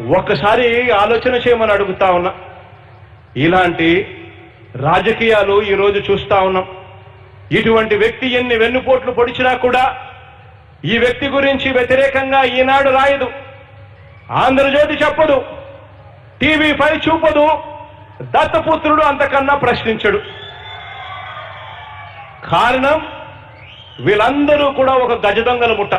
ఒక్కసారి ఆలోచన చేయమని అడుగుతా ఉన్నా. ఇలాంటి రాజకీయాలు ఈరోజు చూస్తా ఉన్నాం. ఇటువంటి వ్యక్తి ఎన్ని వెన్నుపోట్లు పొడిచినా కూడా ఈ వ్యక్తి గురించి వ్యతిరేకంగా ఈనాడు రాయదు. ఆంధ్రజ్యోతి చెప్పదు. టీవీ ఫైవ్ చూపదు. దత్తపుత్రుడు అంతకన్నా ప్రశ్నించడు. కారణం వీళ్ళందరూ కూడా ఒక గజదొంగల ముట్ట.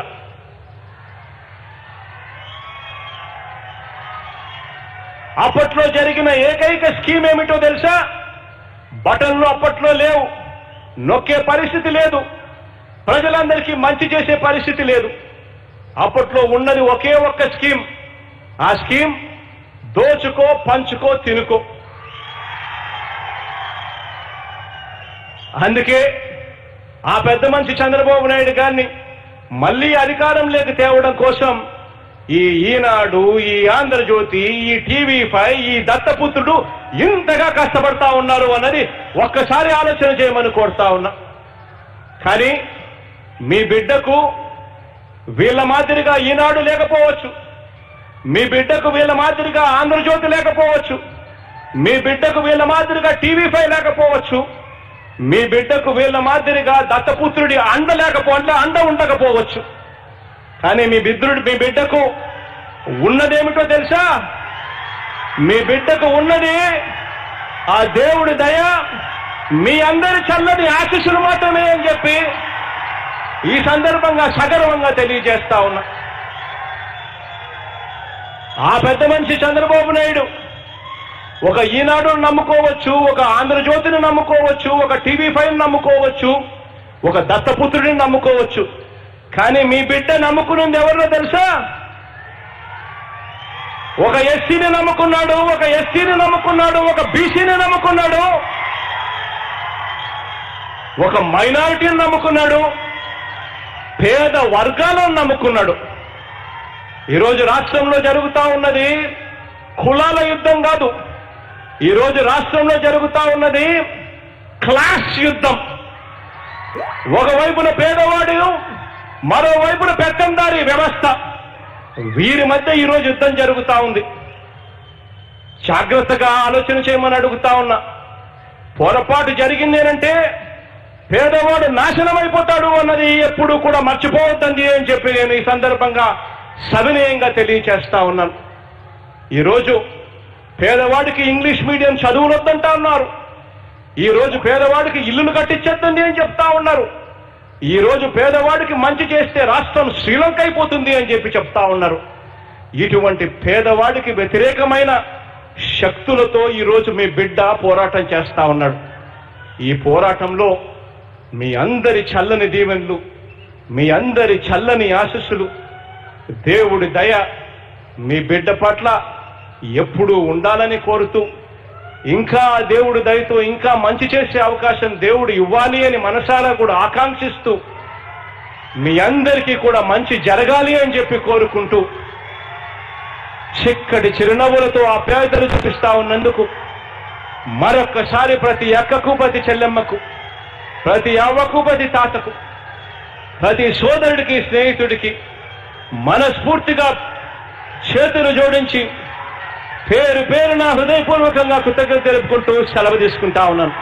అప్పట్లో జరిగిన ఏకైక స్కీమ్ ఏమిటో తెలుసా? బటన్లు అప్పట్లో లేవు. నొక్కే పరిస్థితి లేదు. ప్రజలందరికీ మంచి చేసే పరిస్థితి లేదు. అప్పట్లో ఉన్నది ఒకే ఒక్క స్కీమ్. ఆ స్కీమ్ దోచుకో పంచుకో తినుకో. అందుకే ఆ పెద్ద మనిషి చంద్రబాబు నాయుడు గారిని మళ్ళీ అధికారంలోకి తేవడం కోసం ఈ ఈనాడు ఈ ఆంధ్రజ్యోతి ఈ టీవీ ఫైవ్ ఈ దత్తపుత్రుడు ఇంతగా కష్టపడతా ఉన్నారు అన్నది ఒక్కసారి ఆలోచన చేయమని కోరుతా ఉన్నా. కానీ మీ బిడ్డకు వీళ్ళ మాదిరిగా ఈనాడు లేకపోవచ్చు. మీ బిడ్డకు వీళ్ళ మాదిరిగా ఆంధ్రజ్యోతి లేకపోవచ్చు. మీ బిడ్డకు వీళ్ళ మాదిరిగా టీవీ ఫైవ్ లేకపోవచ్చు. మీ బిడ్డకు వీళ్ళ మాదిరిగా దత్తపుత్రుడి అండ లేకపో అంటే అండ ఉండకపోవచ్చు. కానీ మీ బిద్రుడు మీ బిడ్డకు ఉన్నదేమిటో తెలుసా? మీ బిడ్డకు ఉన్నది ఆ దేవుడి దయ మీ అందరి చల్లని ఆశీస్సులు మాత్రమే అని చెప్పి ఈ సందర్భంగా సగర్వంగా తెలియజేస్తా ఉన్నా. ఆ పెద్ద మనిషి చంద్రబాబు నాయుడు ఒక ఈనాడును నమ్ముకోవచ్చు ఒక ఆంధ్రజ్యోతిని నమ్ముకోవచ్చు ఒక టీవీ ఫైవ్ నమ్ముకోవచ్చు ఒక దత్తపుత్రుడిని నమ్ముకోవచ్చు. కానీ మీ బిడ్డ నమ్ముకున్నది ఎవరినో తెలుసా? ఒక ఎస్సీని నమ్ముకున్నాడు ఒక ఎస్సీని నమ్ముకున్నాడు ఒక బీసీని నమ్ముకున్నాడు ఒక మైనారిటీని నమ్ముకున్నాడు పేద వర్గాలను నమ్ముకున్నాడు. ఈరోజు రాష్ట్రంలో జరుగుతూ ఉన్నది కులాల యుద్ధం కాదు. ఈరోజు రాష్ట్రంలో జరుగుతూ ఉన్నది క్లాస్ యుద్ధం. ఒకవైపున పేదవాడు మరోవైపున పెత్తందారి వ్యవస్థ. వీరి మధ్య ఈరోజు యుద్ధం జరుగుతా ఉంది. జాగ్రత్తగా ఆలోచన చేయమని అడుగుతా ఉన్నా. పొరపాటు జరిగిందేనంటే పేదవాడు నాశనం అయిపోతాడు అన్నది ఎప్పుడు కూడా మర్చిపోవద్దండి అని చెప్పి నేను ఈ సందర్భంగా సవినయంగా తెలియచేస్తా ఉన్నాను. ఈరోజు పేదవాడికి ఇంగ్లీష్ మీడియం చదువులొద్దంటా ఉన్నారు. ఈరోజు పేదవాడికి ఇల్లులు కట్టించొద్దండి అని చెప్తా ఉన్నారు. ఈ రోజు పేదవాడికి మంచి చేస్తే రాష్ట్రం శ్రీలంక అయిపోతుంది అని చెప్పి చెప్తా ఉన్నారు. ఇటువంటి పేదవాడికి వ్యతిరేకమైన శక్తులతో ఈరోజు మీ బిడ్డ పోరాటం చేస్తా ఉన్నాడు. ఈ పోరాటంలో మీ అందరి చల్లని దీవెనలు మీ అందరి చల్లని ఆశస్సులు దేవుడి దయ మీ బిడ్డ పట్ల ఎప్పుడూ ఉండాలని కోరుతూ ఇంకా దేవుడు దయతో ఇంకా మంచి చేసే అవకాశం దేవుడు ఇవ్వాలి అని మనసారా కూడా ఆకాంక్షిస్తూ మీ అందరికీ కూడా మంచి జరగాలి అని చెప్పి కోరుకుంటూ చిక్కటి చిరునవ్వులతో ఆప్యాయతలు చూపిస్తా ఉన్నందుకు మరొక్కసారి ప్రతి అక్కకు ప్రతి చెల్లెమ్మకు ప్రతి అవ్వకు ప్రతి తాతకు ప్రతి సోదరుడికి స్నేహితుడికి మనస్ఫూర్తిగా చేతులు జోడించి పేరు పేరు నా హృదయపూర్వకంగా కృతజ్ఞత తెలుపుకుంటూ సెలవు తీసుకుంటా ఉన్నాను.